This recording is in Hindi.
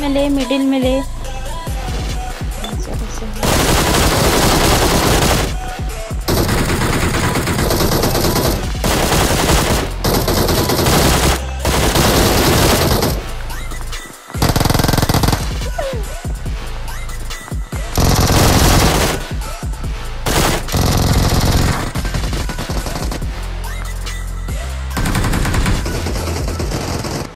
में ले मिडिल में ले